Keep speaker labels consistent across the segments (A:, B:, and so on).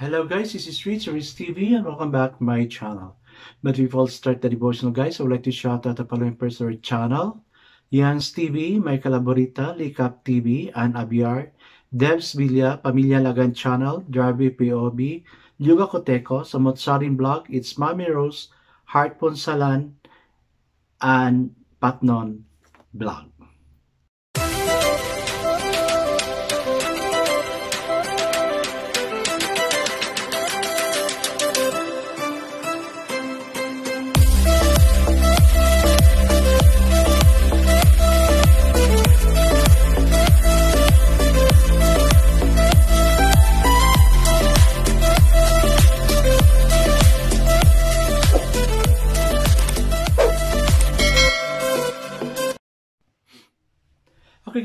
A: Hello guys, this is Rich Rich TV and welcome back to my channel. But before we start the devotional guys, I would like to shout out the following personal channel. Yans TV, Michael Aborita, Likap TV, and Abiar, Devs Villa, Pamilya Lagan Channel, Jarby POB, Yuga Coteco, sa Motsarin Blog, It's Mami Rose, Heart Ponsalan, and Patnon Blog.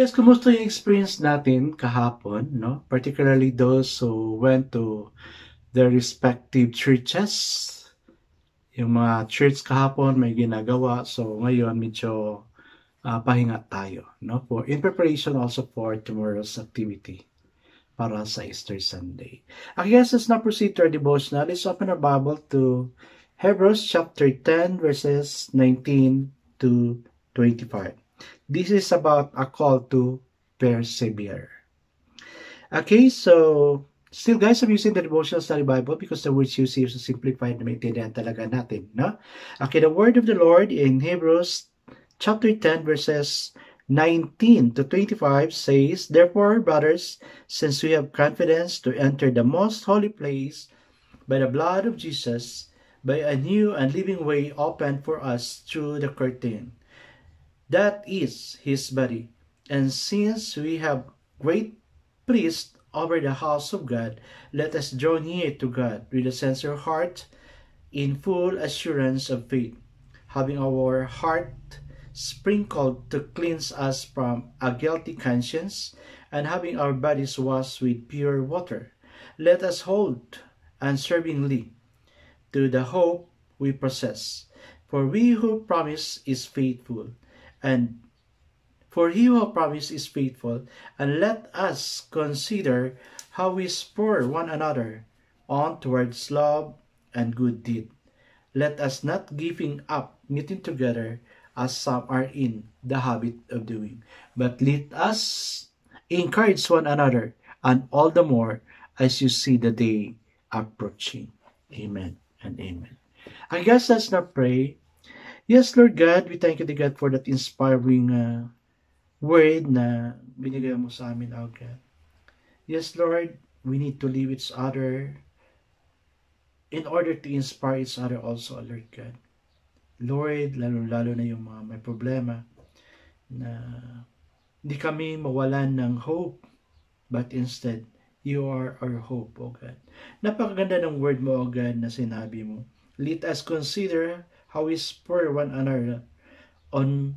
A: Guys, kumusta yung experience natin kahapon, no? Particularly those who went to their respective churches. Yung mga church kahapon may ginagawa, so ngayon medyo uh, pahinga tayo, no? For in preparation also for tomorrow's activity para sa Easter Sunday. Okay guys, let's now proceed to our devotional. Let's open our Bible to Hebrews chapter 10 verses 19 to 25. This is about a call to persevere. Okay, so still guys, I'm using the devotional study Bible because the words used here to simplify na maintindihan talaga natin. No? Okay, the word of the Lord in Hebrews chapter 10 verses 19 to 25 says, Therefore, brothers, since we have confidence to enter the most holy place by the blood of Jesus, by a new and living way opened for us through the curtain, that is his body. And since we have great priest over the house of God, let us draw near to God with a sincere heart in full assurance of faith, having our heart sprinkled to cleanse us from a guilty conscience, and having our bodies washed with pure water. Let us hold unswervingly to the hope we possess, for we who promise is faithful. And for he who promised is faithful, and let us consider how we spur one another on towards love and good deed. Let us not giving up meeting together as some are in the habit of doing, but let us encourage one another, and all the more as you see the day approaching. Amen and amen. I guess let's not pray Yes, Lord God, we thank you, to God, for that inspiring uh, word na binigay mo sa amin, oh God. Yes, Lord, we need to live each other in order to inspire each other also, Lord God. Lord, lalo-lalo na yung mga may problema na hindi kami mawalan ng hope, but instead, you are our hope, O God. Napakaganda ng word mo, O God, na sinabi mo. Let us consider how we spur one another on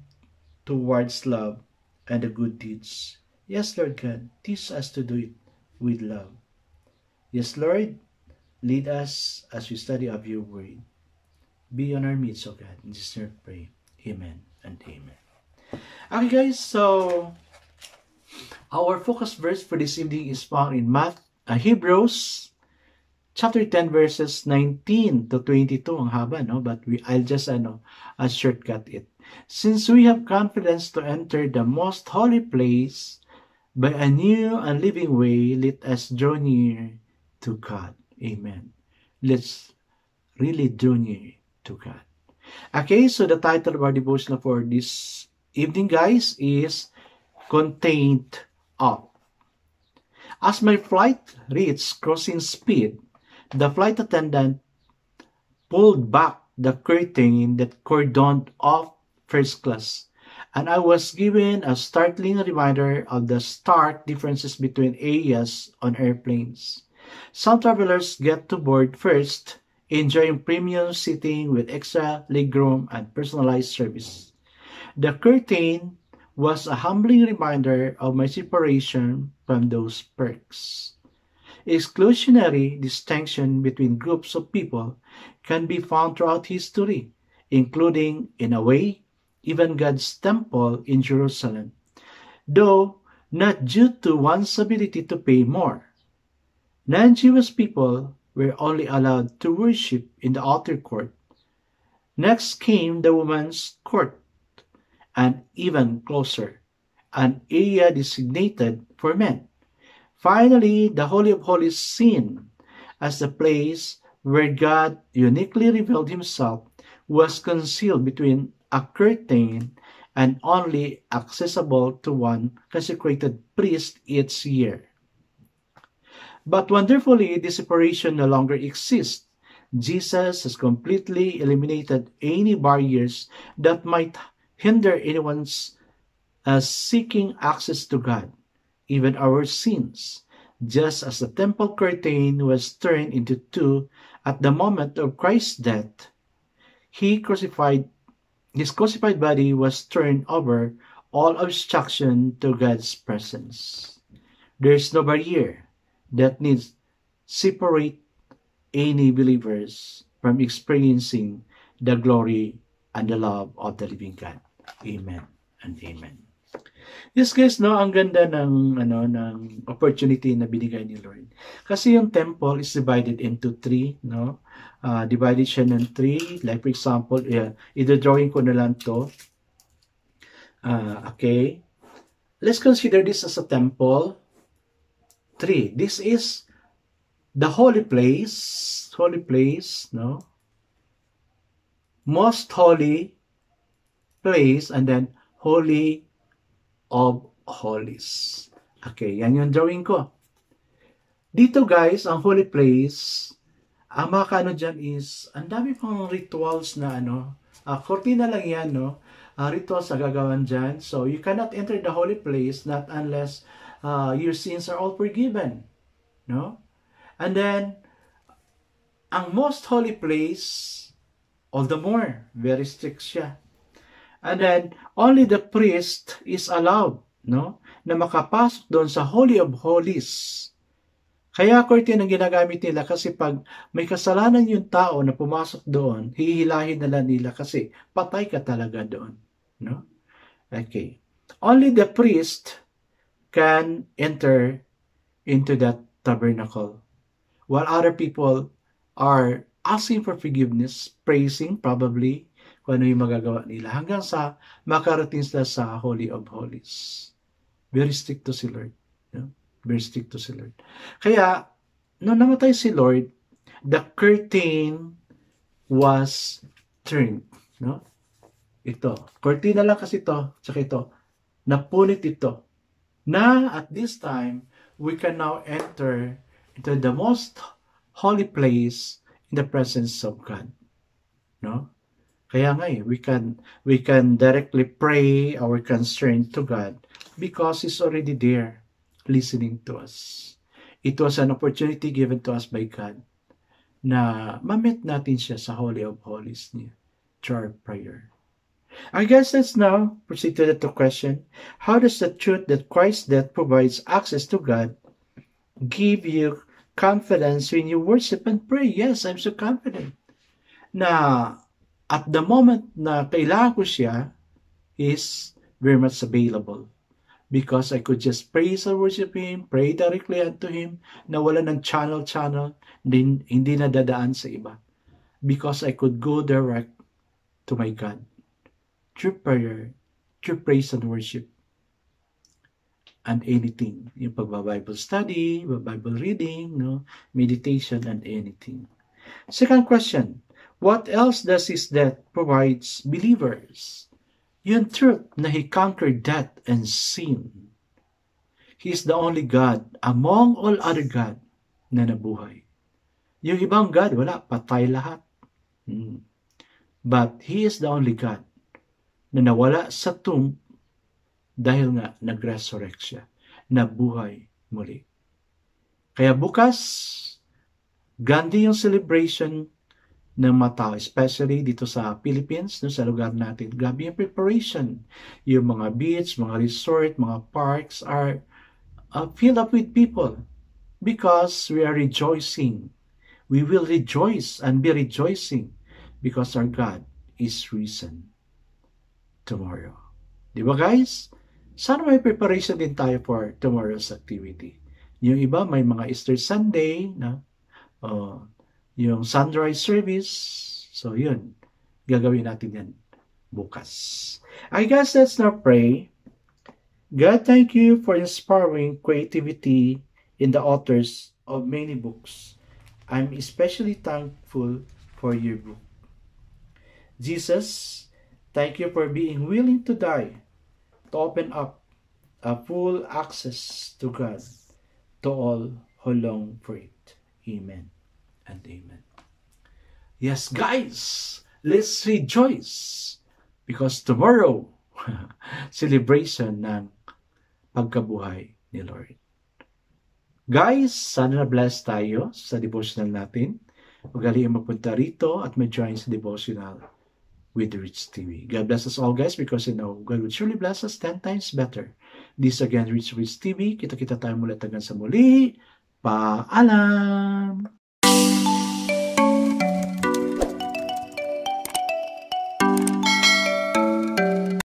A: towards love and the good deeds. Yes, Lord God, teach us to do it with love. Yes, Lord, lead us as we study of your word. Be on our midst, O God. In Jesus' name pray. Amen and amen. Okay, guys, so our focus verse for this evening is found in Math, uh, Hebrews chapter 10 verses 19 to 22 ang haba no? But we I'll just ano a shortcut it. Since we have confidence to enter the most holy place by a new and living way let us draw near to God. Amen. Let's really draw near to God. Okay so the title of our devotional for this evening guys is contained up. As my flight reached crossing speed the flight attendant pulled back the curtain that cordoned off first class, and I was given a startling reminder of the stark differences between areas on airplanes. Some travelers get to board first, enjoying premium seating with extra legroom and personalized service. The curtain was a humbling reminder of my separation from those perks. Exclusionary distinction between groups of people can be found throughout history, including, in a way, even God's temple in Jerusalem, though not due to one's ability to pay more. Non-Jewish people were only allowed to worship in the altar court. Next came the woman's court, and even closer, an area designated for men. Finally, the Holy of Holies seen as the place where God uniquely revealed himself was concealed between a curtain and only accessible to one consecrated priest each year. But wonderfully, this separation no longer exists. Jesus has completely eliminated any barriers that might hinder anyone's uh, seeking access to God, even our sins, just as the temple curtain was turned into two at the moment of Christ's death. He crucified, his crucified body was turned over all obstruction to God's presence. There is no barrier that needs separate any believers from experiencing the glory and the love of the living God. Amen and amen. Yes guys, no, ang ganda ng ano ng opportunity na binigay ni Lord. Kasi yung temple is divided into three, no? Uh, divided siya ng three. Like for example, uh, i-drawing ko na lang to. Uh, okay. Let's consider this as a temple. 3. This is the holy place, holy place, no? Most holy place and then holy of holies. Okay, yan yung drawing ko. Dito guys, ang holy place, ang mga kano dyan is, ang dami pang rituals na ano, uh, kortina lang yan, no? Uh, rituals na gagawan dyan. So, you cannot enter the holy place not unless uh, your sins are all forgiven. No? And then, ang most holy place, all the more, very strict siya. And then, only the priest is allowed, no? Na makapasok doon sa Holy of Holies. Kaya curtain ang ginagamit nila kasi pag may kasalanan yung tao na pumasok doon, hihilahin nila nila kasi patay ka talaga doon. No? Okay. Only the priest can enter into that tabernacle. While other people are asking for forgiveness, praising probably kung ano yung magagawa nila hanggang sa makarating sila sa Holy of Holies. Very strict to si Lord. No? Very strict to si Lord. Kaya, nung namatay si Lord, the curtain was turned. No? Ito. Cortina lang kasi ito. Tsaka ito. Napunit ito na at this time we can now enter into the most holy place in the presence of God. No? Kaya nga eh, we can, we can directly pray our concern to God because He's already there listening to us. It was an opportunity given to us by God na mamit natin siya sa Holy of Holies niya through our prayer. I guess let's now proceed to the question. How does the truth that Christ's death provides access to God give you confidence when you worship and pray? Yes, I'm so confident na at the moment na kailangan ko siya is very much available because I could just praise and worship Him, pray directly unto Him, na wala ng channel-channel, hindi, hindi na dadaan sa iba. Because I could go direct to my God through prayer, through praise and worship, and anything. Yung pagba-Bible study, Bible reading, no? meditation, and anything. Second question, what else does his death provides believers? Yung truth na he conquered death and sin. He is the only God among all other God na nabuhay. Yung ibang God, wala, patay lahat. Hmm. But He is the only God na nawala sa tomb dahil nga nag-resurrect siya, nabuhay muli. Kaya bukas, gandi yung celebration ng mga tao, especially dito sa Philippines, no, sa lugar natin. Grabe yung preparation. Yung mga beach, mga resort, mga parks are uh, filled up with people because we are rejoicing. We will rejoice and be rejoicing because our God is risen tomorrow. Di ba guys? Sana may preparation din tayo for tomorrow's activity. Yung iba may mga Easter Sunday na oh, yung sunrise service. So yun, gagawin natin yan bukas. I guess let's now pray. God, thank you for inspiring creativity in the authors of many books. I'm especially thankful for your book. Jesus, thank you for being willing to die, to open up a full access to God to all who long for it. Amen and amen. Yes, guys, let's rejoice because tomorrow, celebration ng pagkabuhay ni Lord. Guys, sana na-bless tayo sa devotional natin. Magaling mapunta rito at mag-join sa devotional with Rich TV. God bless us all guys because you know God will surely bless us 10 times better. This again, Rich Rich TV. Kita-kita tayo muli hanggang sa muli. Paalam!